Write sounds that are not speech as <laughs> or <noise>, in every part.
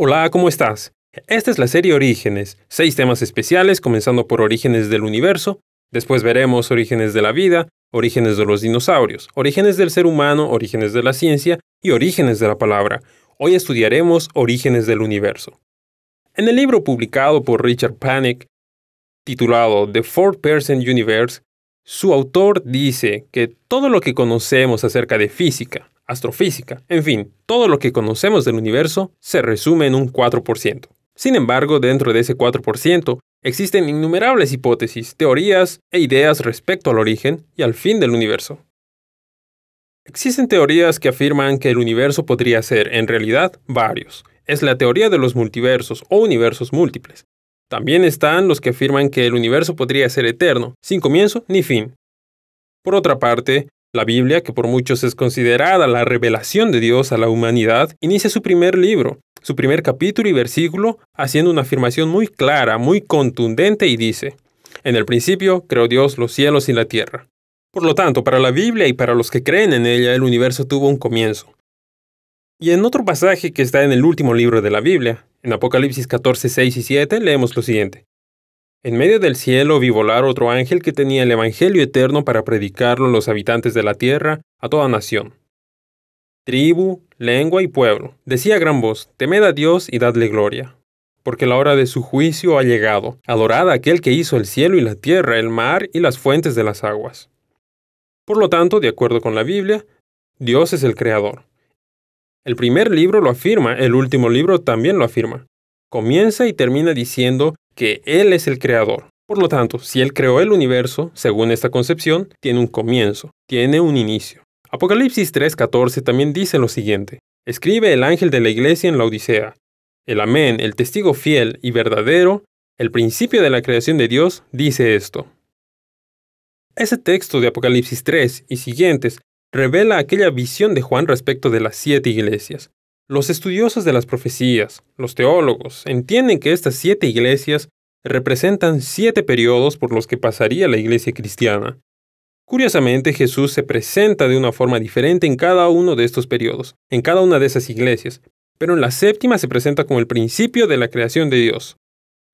Hola, ¿cómo estás? Esta es la serie Orígenes, seis temas especiales comenzando por Orígenes del Universo, después veremos Orígenes de la Vida, Orígenes de los Dinosaurios, Orígenes del Ser Humano, Orígenes de la Ciencia y Orígenes de la Palabra. Hoy estudiaremos Orígenes del Universo. En el libro publicado por Richard Panic, titulado The Fourth Person Universe, su autor dice que todo lo que conocemos acerca de física, astrofísica, en fin, todo lo que conocemos del universo se resume en un 4%. Sin embargo, dentro de ese 4% existen innumerables hipótesis, teorías e ideas respecto al origen y al fin del universo. Existen teorías que afirman que el universo podría ser, en realidad, varios. Es la teoría de los multiversos o universos múltiples. También están los que afirman que el universo podría ser eterno, sin comienzo ni fin. Por otra parte, la Biblia, que por muchos es considerada la revelación de Dios a la humanidad, inicia su primer libro, su primer capítulo y versículo, haciendo una afirmación muy clara, muy contundente y dice, En el principio creó Dios los cielos y la tierra. Por lo tanto, para la Biblia y para los que creen en ella, el universo tuvo un comienzo. Y en otro pasaje que está en el último libro de la Biblia, en Apocalipsis 14, 6 y 7, leemos lo siguiente. En medio del cielo vi volar otro ángel que tenía el Evangelio eterno para predicarlo a los habitantes de la tierra, a toda nación. Tribu, lengua y pueblo. Decía a gran voz, temed a Dios y dadle gloria. Porque la hora de su juicio ha llegado. Adorad a aquel que hizo el cielo y la tierra, el mar y las fuentes de las aguas. Por lo tanto, de acuerdo con la Biblia, Dios es el creador. El primer libro lo afirma, el último libro también lo afirma. Comienza y termina diciendo que Él es el creador. Por lo tanto, si Él creó el universo, según esta concepción, tiene un comienzo, tiene un inicio. Apocalipsis 3:14 también dice lo siguiente. Escribe el ángel de la iglesia en la Odisea. El Amén, el testigo fiel y verdadero, el principio de la creación de Dios, dice esto. Ese texto de Apocalipsis 3 y siguientes revela aquella visión de Juan respecto de las siete iglesias, los estudiosos de las profecías, los teólogos, entienden que estas siete iglesias representan siete periodos por los que pasaría la iglesia cristiana. Curiosamente, Jesús se presenta de una forma diferente en cada uno de estos periodos, en cada una de esas iglesias, pero en la séptima se presenta como el principio de la creación de Dios.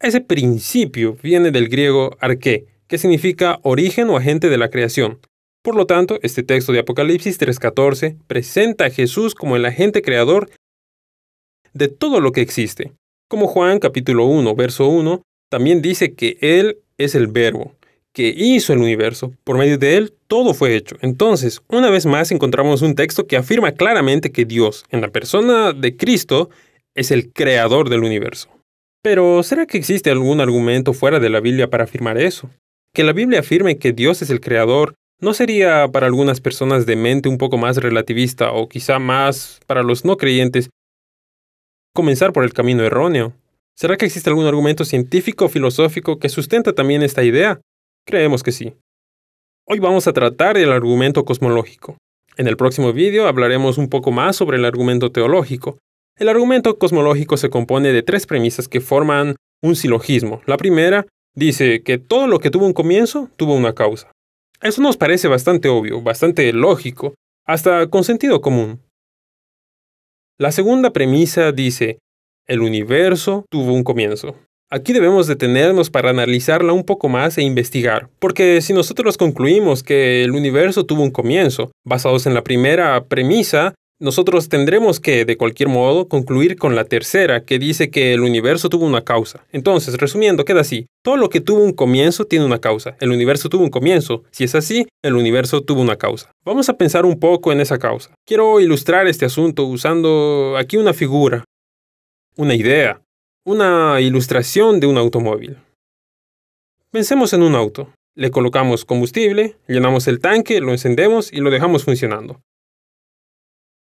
Ese principio viene del griego arqué, que significa origen o agente de la creación. Por lo tanto, este texto de Apocalipsis 3.14 presenta a Jesús como el agente creador de todo lo que existe. Como Juan capítulo 1, verso 1, también dice que Él es el verbo, que hizo el universo. Por medio de Él todo fue hecho. Entonces, una vez más encontramos un texto que afirma claramente que Dios, en la persona de Cristo, es el creador del universo. Pero, ¿será que existe algún argumento fuera de la Biblia para afirmar eso? Que la Biblia afirme que Dios es el creador ¿No sería para algunas personas de mente un poco más relativista o quizá más para los no creyentes comenzar por el camino erróneo. ¿Será que existe algún argumento científico o filosófico que sustenta también esta idea? Creemos que sí. Hoy vamos a tratar el argumento cosmológico. En el próximo vídeo hablaremos un poco más sobre el argumento teológico. El argumento cosmológico se compone de tres premisas que forman un silogismo. La primera dice que todo lo que tuvo un comienzo tuvo una causa. Eso nos parece bastante obvio, bastante lógico, hasta con sentido común. La segunda premisa dice, el universo tuvo un comienzo. Aquí debemos detenernos para analizarla un poco más e investigar, porque si nosotros concluimos que el universo tuvo un comienzo, basados en la primera premisa, nosotros tendremos que, de cualquier modo, concluir con la tercera, que dice que el universo tuvo una causa. Entonces, resumiendo, queda así. Todo lo que tuvo un comienzo tiene una causa. El universo tuvo un comienzo. Si es así, el universo tuvo una causa. Vamos a pensar un poco en esa causa. Quiero ilustrar este asunto usando aquí una figura, una idea, una ilustración de un automóvil. Pensemos en un auto. Le colocamos combustible, llenamos el tanque, lo encendemos y lo dejamos funcionando.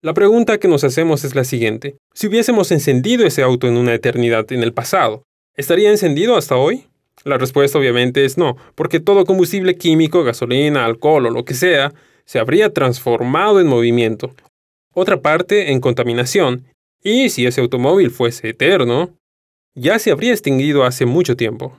La pregunta que nos hacemos es la siguiente. Si hubiésemos encendido ese auto en una eternidad en el pasado, ¿estaría encendido hasta hoy? La respuesta obviamente es no, porque todo combustible químico, gasolina, alcohol o lo que sea, se habría transformado en movimiento. Otra parte en contaminación. Y si ese automóvil fuese eterno, ya se habría extinguido hace mucho tiempo.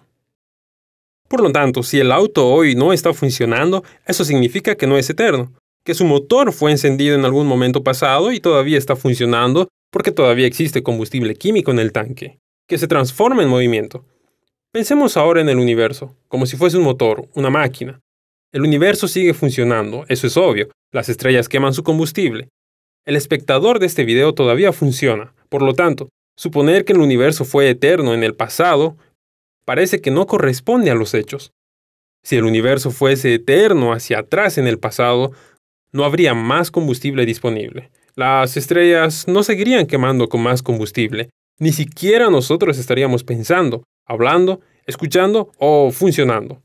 Por lo tanto, si el auto hoy no está funcionando, eso significa que no es eterno que su motor fue encendido en algún momento pasado y todavía está funcionando porque todavía existe combustible químico en el tanque, que se transforma en movimiento. Pensemos ahora en el universo, como si fuese un motor, una máquina. El universo sigue funcionando, eso es obvio, las estrellas queman su combustible. El espectador de este video todavía funciona, por lo tanto, suponer que el universo fue eterno en el pasado parece que no corresponde a los hechos. Si el universo fuese eterno hacia atrás en el pasado, no habría más combustible disponible. Las estrellas no seguirían quemando con más combustible. Ni siquiera nosotros estaríamos pensando, hablando, escuchando o funcionando.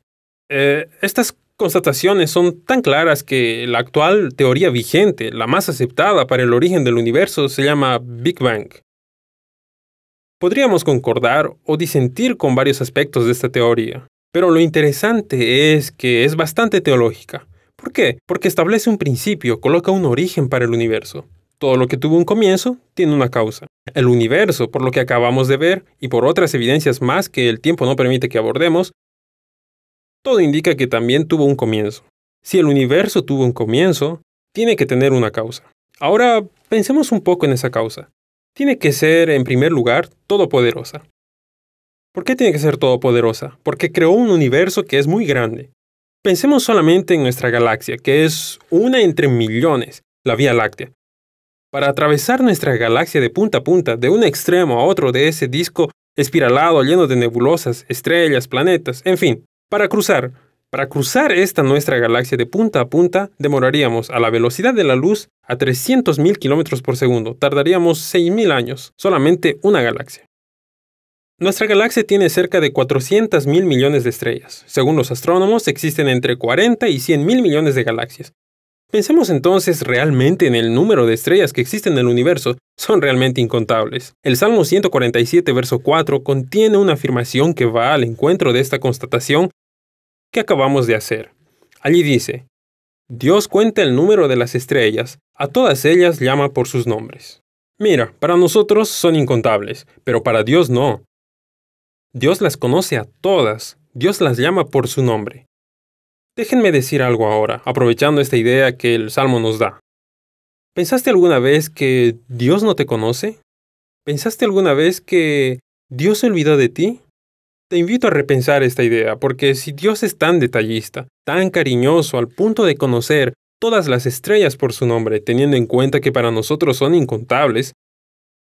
Eh, estas constataciones son tan claras que la actual teoría vigente, la más aceptada para el origen del universo, se llama Big Bang. Podríamos concordar o disentir con varios aspectos de esta teoría, pero lo interesante es que es bastante teológica. ¿Por qué? Porque establece un principio, coloca un origen para el universo. Todo lo que tuvo un comienzo tiene una causa. El universo, por lo que acabamos de ver, y por otras evidencias más que el tiempo no permite que abordemos, todo indica que también tuvo un comienzo. Si el universo tuvo un comienzo, tiene que tener una causa. Ahora pensemos un poco en esa causa. Tiene que ser, en primer lugar, todopoderosa. ¿Por qué tiene que ser todopoderosa? Porque creó un universo que es muy grande. Pensemos solamente en nuestra galaxia, que es una entre millones, la Vía Láctea. Para atravesar nuestra galaxia de punta a punta, de un extremo a otro de ese disco espiralado lleno de nebulosas, estrellas, planetas, en fin, para cruzar, para cruzar esta nuestra galaxia de punta a punta, demoraríamos a la velocidad de la luz a 300.000 km por segundo. Tardaríamos 6.000 años, solamente una galaxia. Nuestra galaxia tiene cerca de 400.000 millones de estrellas. Según los astrónomos, existen entre 40 y 100.000 millones de galaxias. Pensemos entonces realmente en el número de estrellas que existen en el universo, son realmente incontables. El Salmo 147, verso 4, contiene una afirmación que va al encuentro de esta constatación que acabamos de hacer. Allí dice, Dios cuenta el número de las estrellas, a todas ellas llama por sus nombres. Mira, para nosotros son incontables, pero para Dios no. Dios las conoce a todas, Dios las llama por su nombre. Déjenme decir algo ahora, aprovechando esta idea que el Salmo nos da. ¿Pensaste alguna vez que Dios no te conoce? ¿Pensaste alguna vez que Dios se olvidó de ti? Te invito a repensar esta idea, porque si Dios es tan detallista, tan cariñoso al punto de conocer todas las estrellas por su nombre, teniendo en cuenta que para nosotros son incontables,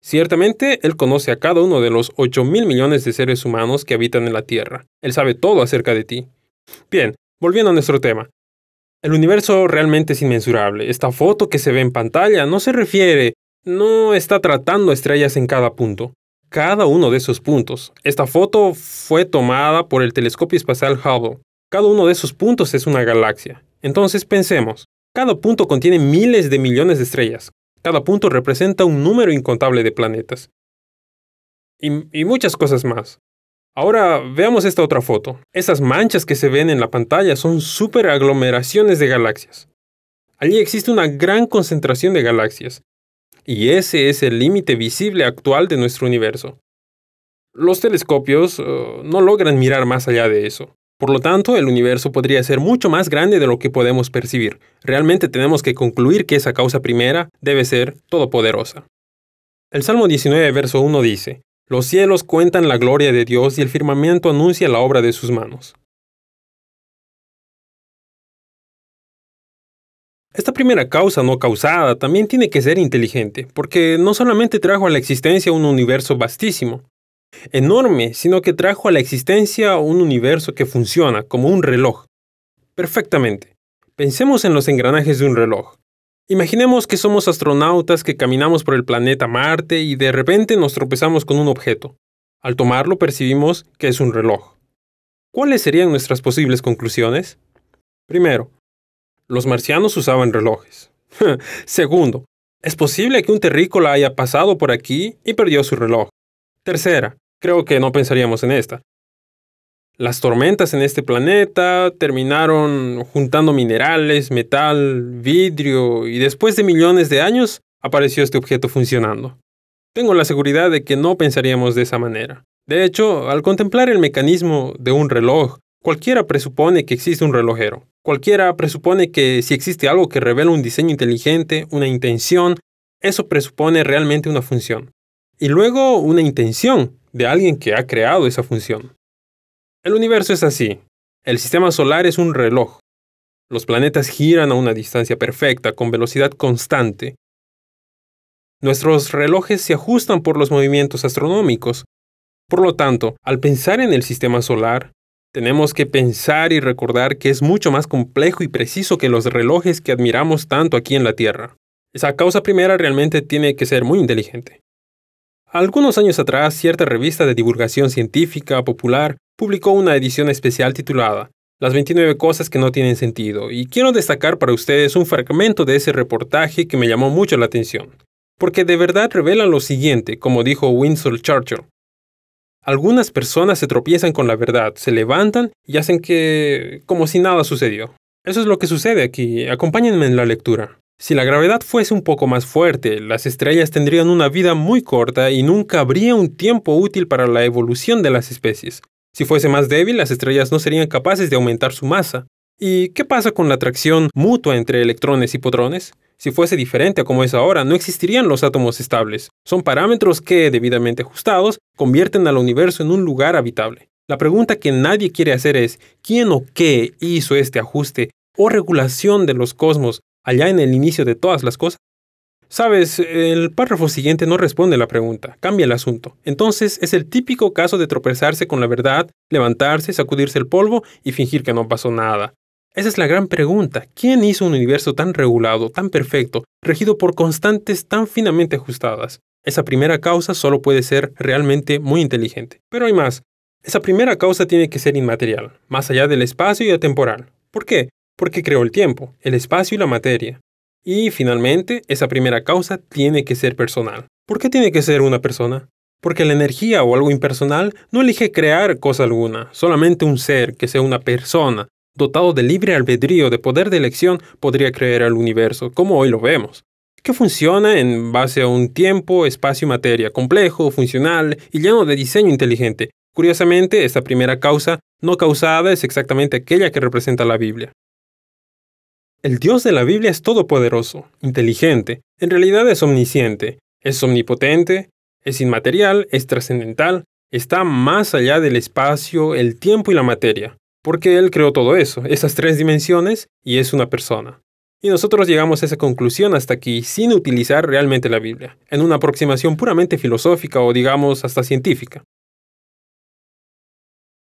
ciertamente Él conoce a cada uno de los 8 mil millones de seres humanos que habitan en la Tierra. Él sabe todo acerca de ti. Bien, Volviendo a nuestro tema. El universo realmente es inmensurable. Esta foto que se ve en pantalla no se refiere, no está tratando estrellas en cada punto. Cada uno de esos puntos. Esta foto fue tomada por el telescopio espacial Hubble. Cada uno de esos puntos es una galaxia. Entonces pensemos, cada punto contiene miles de millones de estrellas. Cada punto representa un número incontable de planetas. Y, muchas cosas más. Ahora veamos esta otra foto. Esas manchas que se ven en la pantalla son superaglomeraciones de galaxias. Allí existe una gran concentración de galaxias, y ese es el límite visible actual de nuestro universo. Los telescopios uh, no logran mirar más allá de eso. Por lo tanto, el universo podría ser mucho más grande de lo que podemos percibir. Realmente tenemos que concluir que esa causa primera debe ser todopoderosa. El Salmo 19, verso 1 dice, los cielos cuentan la gloria de Dios y el firmamento anuncia la obra de sus manos. Esta primera causa no causada también tiene que ser inteligente, porque no solamente trajo a la existencia un universo vastísimo, enorme, sino que trajo a la existencia un universo que funciona como un reloj. Perfectamente. Pensemos en los engranajes de un reloj. Imaginemos que somos astronautas que caminamos por el planeta Marte y de repente nos tropezamos con un objeto. Al tomarlo percibimos que es un reloj. ¿Cuáles serían nuestras posibles conclusiones? Primero, los marcianos usaban relojes. <laughs> Segundo, es posible que un terrícola haya pasado por aquí y perdió su reloj. Tercera, creo que no pensaríamos en esta. Las tormentas en este planeta terminaron juntando minerales, metal, vidrio y después de millones de años apareció este objeto funcionando. Tengo la seguridad de que no pensaríamos de esa manera. De hecho, al contemplar el mecanismo de un reloj, cualquiera presupone que existe un relojero. Cualquiera presupone que si existe algo que revela un diseño inteligente, una intención, Eso presupone realmente una función. Y luego una intención de alguien que ha creado esa función. El universo es así. El sistema solar es un reloj. Los planetas giran a una distancia perfecta, con velocidad constante. Nuestros relojes se ajustan por los movimientos astronómicos. Por lo tanto, al pensar en el sistema solar, tenemos que pensar y recordar que es mucho más complejo y preciso que los relojes que admiramos tanto aquí en la Tierra. Esa causa primera realmente tiene que ser muy inteligente. Algunos años atrás, cierta revista de divulgación científica popular publicó una edición especial titulada Las 29 cosas que no tienen sentido, y quiero destacar para ustedes un fragmento de ese reportaje que me llamó mucho la atención, porque de verdad revela lo siguiente, como dijo Winston Churchill. Algunas personas se tropiezan con la verdad, se levantan y hacen que... como si nada sucedió. Eso es lo que sucede aquí. Acompáñenme en la lectura. Si la gravedad fuese un poco más fuerte, las estrellas tendrían una vida muy corta y nunca habría un tiempo útil para la evolución de las especies. Si fuese más débil, las estrellas no serían capaces de aumentar su masa. ¿Y qué pasa con la atracción mutua entre electrones y protones? Si fuese diferente a como es ahora, no existirían los átomos estables. Son parámetros que, debidamente ajustados, convierten al universo en un lugar habitable. La pregunta que nadie quiere hacer es, ¿quién o qué hizo este ajuste o regulación de los cosmos allá en el inicio de todas las cosas? Sabes, el párrafo siguiente no responde la pregunta, cambia el asunto. Entonces es el típico caso de tropezarse con la verdad, levantarse, sacudirse el polvo y fingir que no pasó nada. Esa es la gran pregunta. ¿Quién hizo un universo tan regulado, tan perfecto, regido por constantes tan finamente ajustadas? Esa primera causa solo puede ser realmente muy inteligente. Pero hay más. Esa primera causa tiene que ser inmaterial, más allá del espacio y atemporal. ¿Por qué? Porque creó el tiempo, el espacio y la materia. Y finalmente, esa primera causa tiene que ser personal. ¿Por qué tiene que ser una persona? Porque la energía o algo impersonal no elige crear cosa alguna, solamente un ser que sea una persona, dotado de libre albedrío, de poder de elección, podría crear el universo, como hoy lo vemos, que funciona en base a un tiempo, espacio y materia complejo, funcional y lleno de diseño inteligente. Curiosamente, esta primera causa no causada es exactamente aquella que representa la Biblia. El Dios de la Biblia es todopoderoso, inteligente, en realidad es omnisciente, es omnipotente, es inmaterial, es trascendental, está más allá del espacio, el tiempo y la materia porque Él creó todo eso, esas tres dimensiones, y es una persona. Y nosotros llegamos a esa conclusión hasta aquí sin utilizar realmente la Biblia, en una aproximación puramente filosófica o digamos hasta científica.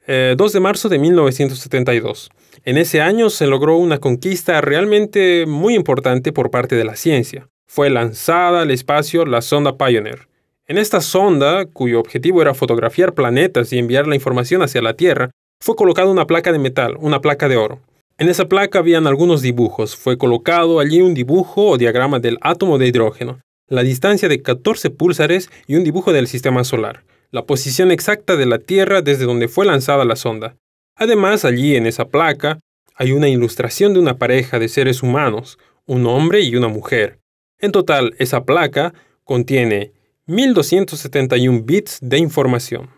2 eh, de marzo de 1972. En ese año se logró una conquista realmente muy importante por parte de la ciencia. Fue lanzada al espacio la sonda Pioneer. En esta sonda, cuyo objetivo era fotografiar planetas y enviar la información hacia la Tierra, fue colocada una placa de metal, una placa de oro. En esa placa habían algunos dibujos. Fue colocado allí un dibujo o diagrama del átomo de hidrógeno, la distancia de 14 púlsares y un dibujo del sistema solar, la posición exacta de la Tierra desde donde fue lanzada la sonda. Además, allí en esa placa hay una ilustración de una pareja de seres humanos, un hombre y una mujer. En total, esa placa contiene 1271 bits de información.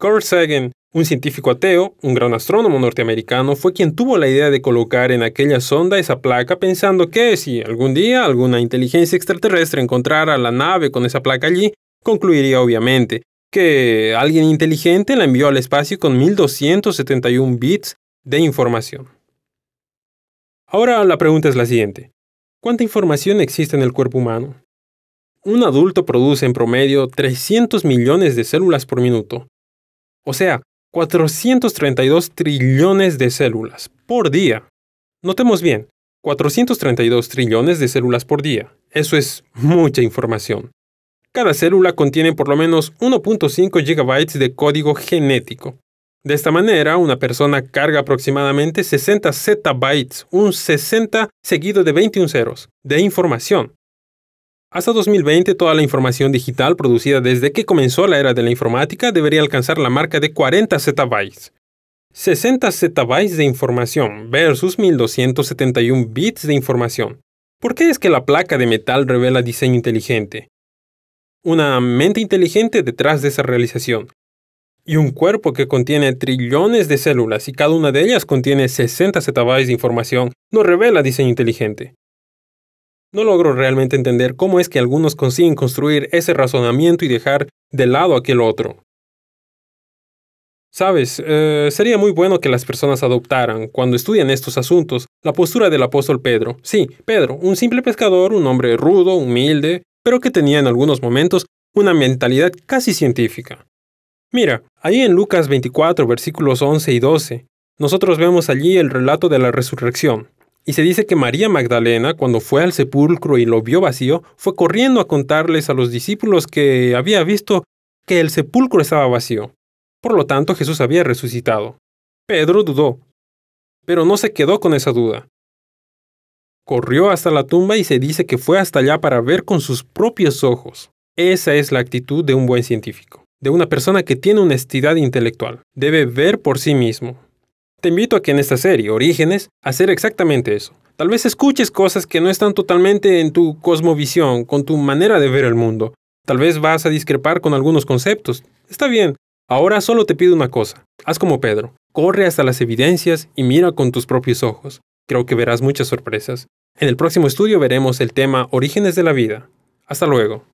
Carl Sagan un científico ateo, un gran astrónomo norteamericano, fue quien tuvo la idea de colocar en aquella sonda esa placa pensando que si algún día alguna inteligencia extraterrestre encontrara la nave con esa placa allí, concluiría obviamente que alguien inteligente la envió al espacio con 1271 bits de información. Ahora la pregunta es la siguiente. ¿Cuánta información existe en el cuerpo humano? Un adulto produce en promedio 300 millones de células por minuto. O sea, 432 trillones de células por día. Notemos bien, 432 trillones de células por día. Eso es mucha información. Cada célula contiene por lo menos 1.5 GB de código genético. De esta manera, una persona carga aproximadamente 60 zettabytes, un 60 seguido de 21 ceros, de información. Hasta 2020, toda la información digital producida desde que comenzó la era de la informática debería alcanzar la marca de 40 zettabytes. 60 zettabytes de información versus 1271 bits de información. ¿Por qué es que la placa de metal revela diseño inteligente? Una mente inteligente detrás de esa realización. Y un cuerpo que contiene trillones de células y cada una de ellas contiene 60 zettabytes de información no revela diseño inteligente. No logro realmente entender cómo es que algunos consiguen construir ese razonamiento y dejar de lado aquel otro. Sabes, eh, sería muy bueno que las personas adoptaran, cuando estudian estos asuntos, la postura del apóstol Pedro. Sí, Pedro, un simple pescador, un hombre rudo, humilde, pero que tenía en algunos momentos una mentalidad casi científica. Mira, ahí en Lucas 24, versículos 11 y 12, nosotros vemos allí el relato de la resurrección. Y se dice que María Magdalena, cuando fue al sepulcro y lo vio vacío, fue corriendo a contarles a los discípulos que había visto que el sepulcro estaba vacío. Por lo tanto, Jesús había resucitado. Pedro dudó, pero no se quedó con esa duda. Corrió hasta la tumba y se dice que fue hasta allá para ver con sus propios ojos. Esa es la actitud de un buen científico, de una persona que tiene honestidad intelectual. Debe ver por sí mismo. Te invito a que en esta serie, Orígenes, hacer exactamente eso. Tal vez escuches cosas que no están totalmente en tu cosmovisión, con tu manera de ver el mundo. Tal vez vas a discrepar con algunos conceptos. Está bien, Ahora solo te pido una cosa. Haz como Pedro. Corre hasta las evidencias y mira con tus propios ojos. Creo que verás muchas sorpresas. En el próximo estudio veremos el tema Orígenes de la vida. Hasta luego.